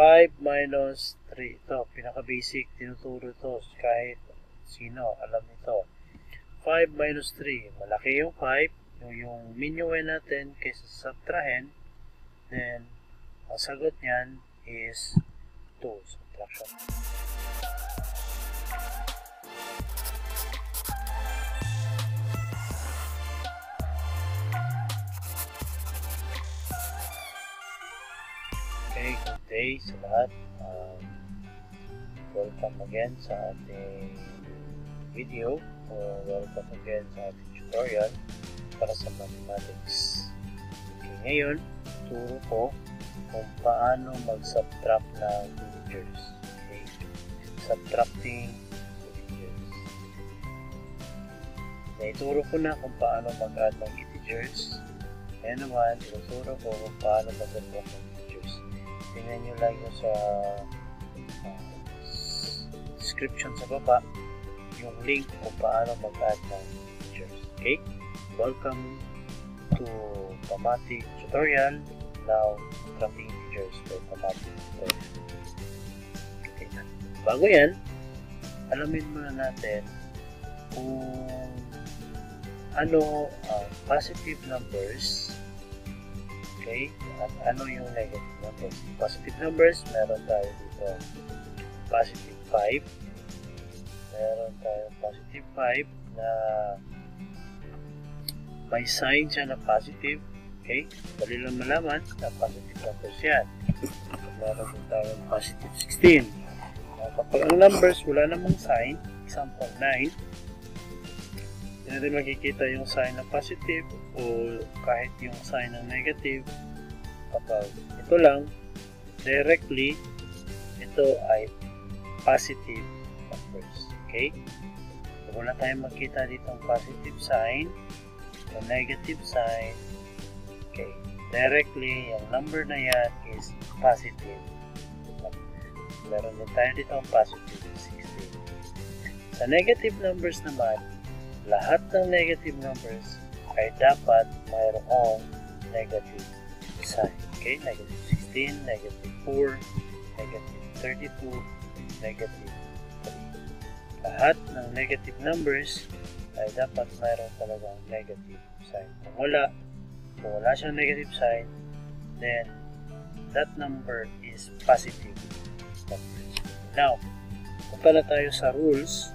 5 minus 3. Ito, pinaka-basic, tinuturo to kahit sino, alam nito. 5 minus 3, malaki yung 5, yung, yung minuend natin kaysa subtrahen, then, ang sagot niyan is 2, subtraction. Okay, good day sa lahat. Um, welcome again sa ating video or welcome again sa ating tutorial para sa mathematics. Okay, ngayon, turo ko kung paano mag-subtract ng integers. Okay, subtracting integers. Naituro ko na kung paano mag-add ng integers. Ngayon naman, ituturo ko kung paano mag-subtract ng. Tingnan nyo lang yung sa uh, description sa baba yung link kung paano mag-add ng integers. Okay? Welcome to Pamati tutorial. Now, subtracting integers by Pamati tutorial. Okay. Bago yan, alamin muna natin kung ano ang positive numbers okay? At ano yung negative numbers? Positive numbers meron tayo dito. Positive 5 meron tayo positive 5 na may sign siya na positive. Okay? Dali lang malaman na positive numbers yan. Meron din tayo positive 16 kapag ang numbers wala namang sign example 9 hindi natin makikita yung sign ng positive o kahit yung sign ng negative. Kapag ito lang directly ito ay positive numbers okay? So wala tayong makita dito ang positive sign o negative sign okay? Directly yung number na yan is positive. Meron din tayo dito ang positive 16 sa negative numbers naman lahat ng negative numbers ay dapat mayroong negative sign. Okay? Negative 16, negative 4, negative 32, negative 3. Lahat ng negative numbers ay dapat mayroong talagang negative sign. Kung wala, kung wala siyang negative sign, then that number is positive numbers. Now, kung pala tayo sa rules,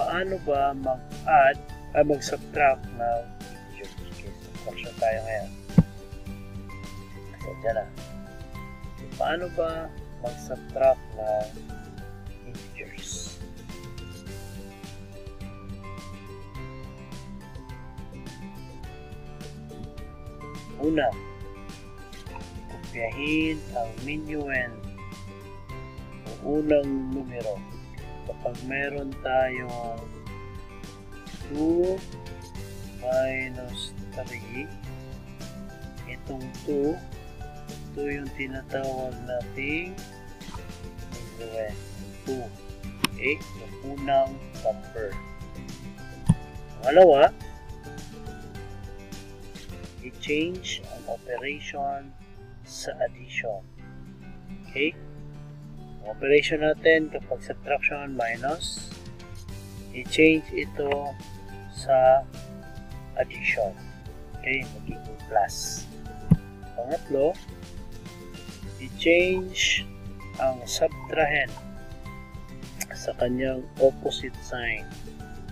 paano ba mag-add ay mag-subtract ng integers. Okay, subtraction tayo ngayon. So, dyan na. So, paano ba mag-subtract ng integers? Una, kopyahin ang minuend o unang numero kapag meron tayong 2 minus 3 itong 2 ito yung tinatawag nating minuend 2 okay yung unang number. Pangalawa i-change ang operation sa addition. Okay operation natin kapag subtraction minus, i-change ito sa addition. Okay, magiging plus. Pangatlo, i-change ang subtrahend sa kanyang opposite sign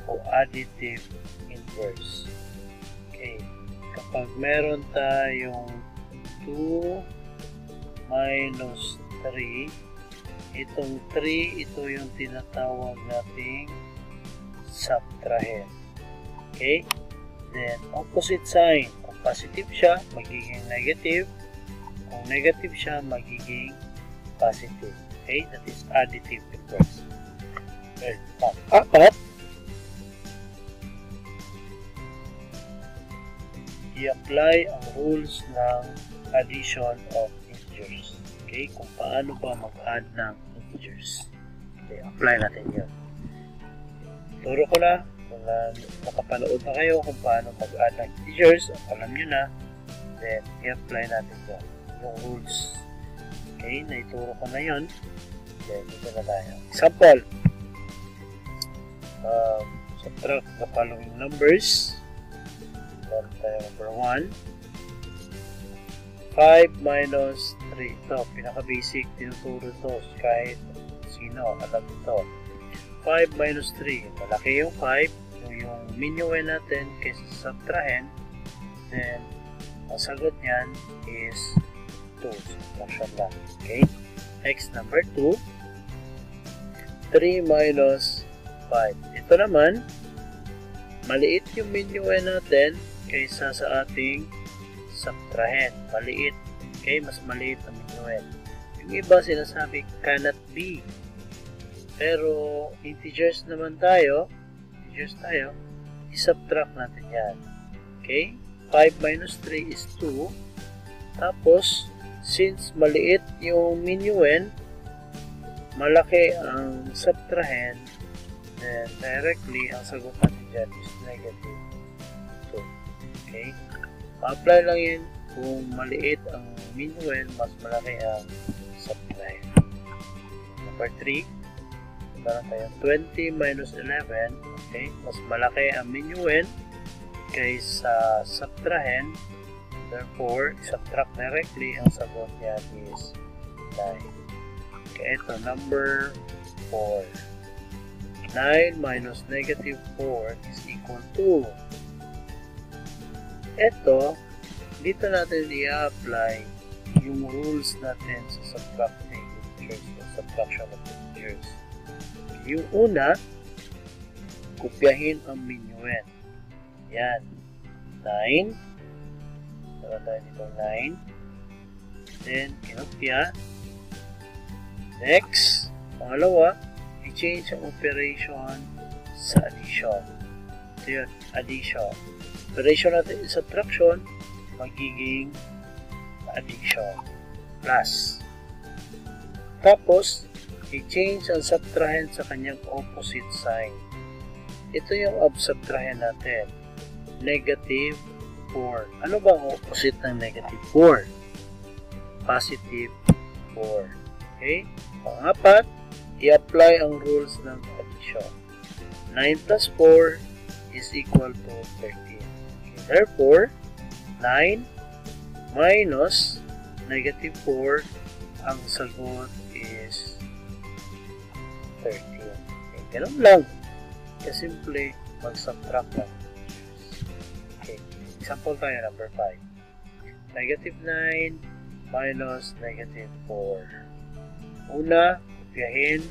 o additive inverse. Okay, kapag meron tayong 2 minus 3 itong 3, ito yung tinatawag nating subtrahend. Okay? Then, opposite sign. Kung positive siya, magiging negative. Kung negative siya, magiging positive. Okay? That is additive inverse. Okay. Apat, i-apply ang rules ng addition of integers. Okay, kung paano ba mag-add ng integers. Okay, apply natin yun. Turo ko na, kung uh, nakapanood na kayo kung paano mag-add ng integers, alam nyo na, then i-apply natin yun, yung rules. Okay, naituro ko na yun. Then, dito na tayo. Example. Um, subtract the following numbers. Meron tayo number 1. 5 minus 3. Ito, pinaka-basic, tinuturo to kahit sino, alam ito. 5 minus 3. Malaki yung 5. Yung, yung minuend natin kaysa subtrahen. Then, ang sagot niyan is 2. Subtraction lang. Okay? X number 2. 3 minus 5. Ito naman, maliit yung minuend natin kaysa sa ating subtrahen. Maliit. Okay? Mas maliit ang minuend. Yung iba sinasabi cannot be. Pero integers naman tayo, integers tayo, i-subtract natin yan. Okay? 5 minus 3 is 2. Tapos, since maliit yung minuend, malaki ang subtrahend, then directly, ang sagot natin dyan is negative 2. Okay? Pa-apply lang yun kung maliit ang minuend, mas malaki ang subtrahend. Number 3, meron tayong 20 minus 11. Okay? Mas malaki ang minuend kaysa subtrahend. Therefore, subtract directly, ang sagot niya is 9. Okay, ito, number 4. 9 minus negative 4 is equal to ito, dito natin i-apply yung rules natin sa subtracting integers, sa subtraction of integers. Yung una, kopyahin ang minuend. Yan. 9. Tara tayo dito 9. Then, kinopya. Next, pangalawa, i-change ang operation sa addition. Ito yun, addition. Operation natin is subtraction, magiging addition. Plus. Tapos, i-change ang subtrahend sa kanyang opposite sign. Ito yung subtrahend natin. Negative 4. Ano ba ang opposite ng negative 4? Positive 4. Okay? Pangapat, i-apply ang rules ng addition. 9 plus 4 is equal to 13. Okay, therefore, 9 minus negative 4, ang sagot is 13. Okay, ganun lang. Kasi simple, mag-subtract lang. Okay, example tayo, number 5. Negative 9 minus negative 4. Una, kopyahin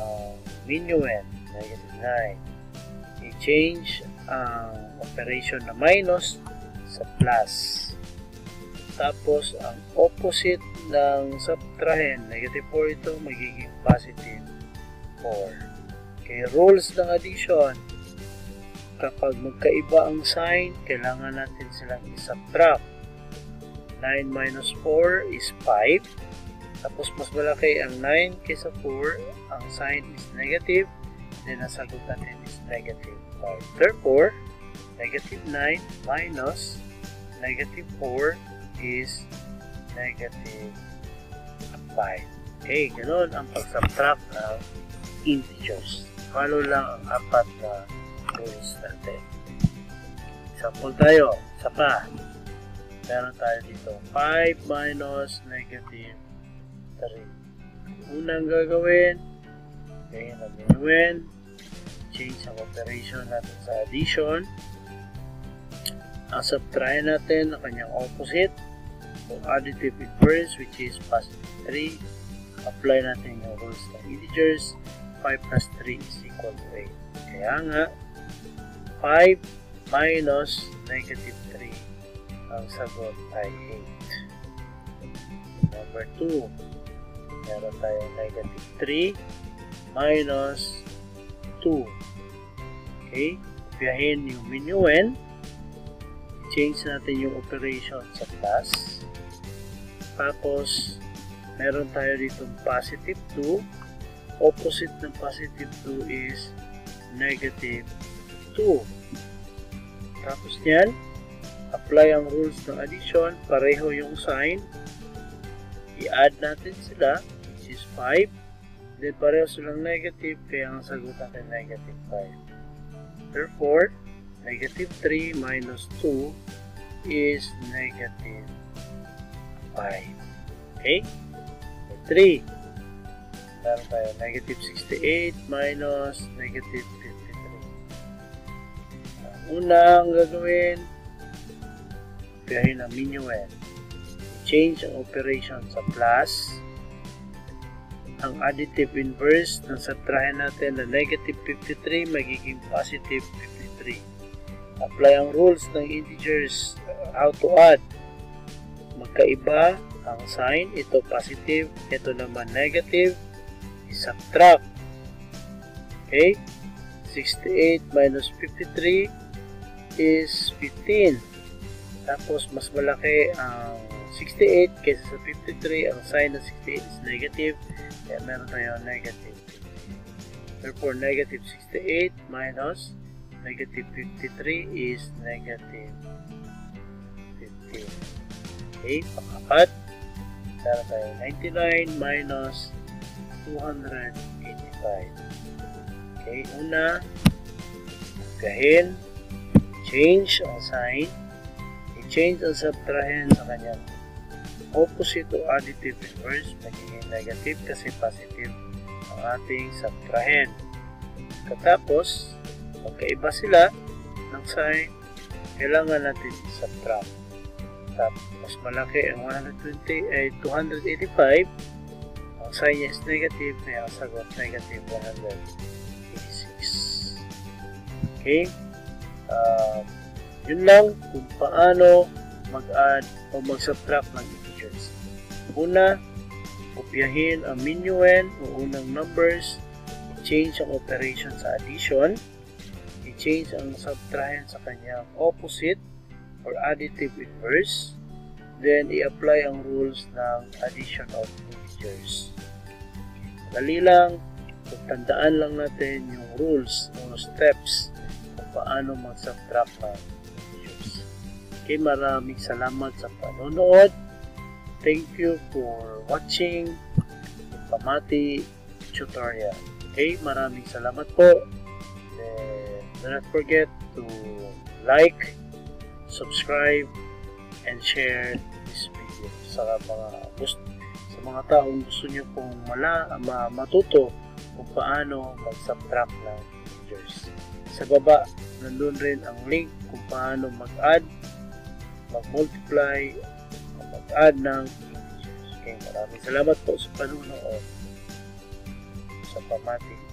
uh, minuend, negative 9. I-change ang operation na minus sa plus. Tapos, ang opposite ng subtrahend, negative 4 ito, magiging positive 4. Okay, rules ng addition. Kapag magkaiba ang sign, kailangan natin silang i-subtract. 9 minus 4 is 5. Tapos, mas malaki ang 9 kaysa 4. Ang sign is negative. Then, ang sagot natin is negative 5. Therefore, negative 9 minus negative 4 is negative 5. Okay, ganun ang pag-subtract ng integers. Follow lang ang apat na rules natin. Example tayo, isa pa. Meron tayo dito, 5 minus negative 3. Unang gagawin, ganyan ang minuin, change ang operation natin sa addition. Ang subtract natin ang kanyang opposite, So, additive inverse which is positive 3. Apply natin yung rules ng integers. 5 plus 3 is equal to 8. Kaya nga, 5 minus negative 3. Ang sagot ay 8. Number 2. Meron tayong negative 3 minus 2. Okay? Piyahin yung minuend. Change natin yung operation sa plus. Tapos, meron tayo dito positive 2. Opposite ng positive 2 is negative 2. Tapos niyan, apply ang rules ng addition. Pareho yung sign. i-add natin sila, which is 5. Then pareho silang negative, kaya ang sagot natin negative 5. Therefore, negative 3 minus 2 is negative 5. Okay? 3. Meron tayo negative 68 minus negative 53. Ang unang gagawin, gahin ang minuend. Change ang operation sa plus. Ang additive inverse ng subtrahen natin na negative 53 magiging positive 53. Apply ang rules ng integers uh, how to add. Magkaiba ang sign. Ito positive, ito naman negative. Subtract. Okay? 68 minus 53 is 15. Tapos, mas malaki ang 68 kaysa sa 53. Ang sign ng 68 is negative. Kaya meron tayo negative 50. Therefore, negative 68 minus negative 53 is negative 15. Okay, pangapat. Meron tayo 99 minus 285. Okay, una, gahin, change ang sign, i-change ang subtrahen sa kanyang opposite o additive inverse, magiging negative kasi positive ang ating subtrahen. Katapos, magkaiba sila ng sign, kailangan natin subtract. Tapos, malaki ang 120 ay 285 ang sign niya negative, kaya ang sagot negative 186. Okay? Uh, yun lang kung paano mag-add o mag-subtract ng integers. Una, kopyahin ang minuend o unang numbers, i-change ang operation sa addition, i-change ang subtrahen sa kanyang opposite or additive inverse, then i-apply ang rules ng addition of integers. Dali lang, tandaan lang natin yung rules o steps kung paano mag-subtract ng integers. Okay, maraming salamat sa panonood. Thank you for watching Pamati tutorial. Okay, maraming salamat po. And do not forget to like, subscribe, and share this video sa mga gusto mga taong gusto nyo pong mala, ma, matuto kung paano mag-subtract ng integers. Sa baba, nandun rin ang link kung paano mag-add, mag-multiply, mag-add ng integers. Okay, maraming salamat po sa panunood sa Pamati Tutorial.